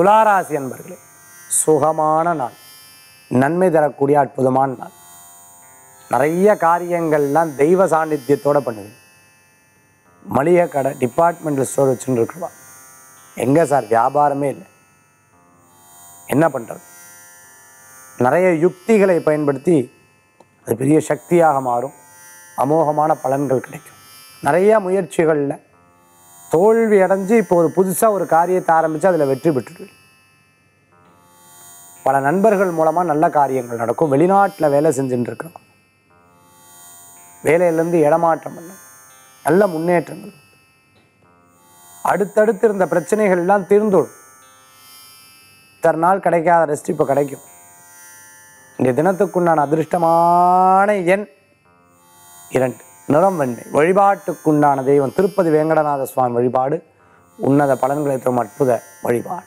துளாராசி அன்பர்களே சுகமான நாள் நன்மை தரக்கூடிய அற்புதமான நாள். நிறைய காரியங்கள்லாம் தெய்வ சாநித்தியத்தோடு பண்ணுது. மளிகை கடை டிபார்ட்மெண்டல் ஸ்டோர் வச்சுன்னு இருக்கிறவா எங்கே சார்? வியாபாரமே இல்லை. என்ன பண்ணுறது நிறைய யுக்திகளை பயன்படுத்தி அது பெரிய சக்தியாக மாறும். அமோகமான பலன்கள் கிடைக்கும். நிறைய முயற்சிகளில் தோல்வி அடைஞ்சு இப்போ ஒரு புதுசாக ஒரு காரியத்தை ஆரம்பித்து அதில் வெற்றி பெற்றுடுவேன் பல நண்பர்கள் மூலமாக நல்ல காரியங்கள் நடக்கும். வெளிநாட்டில் வேலை செஞ்சுட்டு இருக்கிறோம் வேலையிலேருந்து இடமாற்றம் இல்லை நல்ல முன்னேற்றங்கள். அடுத்தடுத்து இருந்த பிரச்சனைகள் எல்லாம் தீர்ந்துடும். இத்தனை நாள் கிடைக்காத ரெஸ்ட் இப்போ கிடைக்கும். இந்த தினத்துக்குண்டான அதிர்ஷ்டமான எண் இரண்டு. நிறம் வழிபாட்டுக்குண்டான தெய்வம் திருப்பதி வேங்கடநாத சுவாமி வழிபாடு. உன்னத பலன்களை தரும் அற்புத வழிபாடு.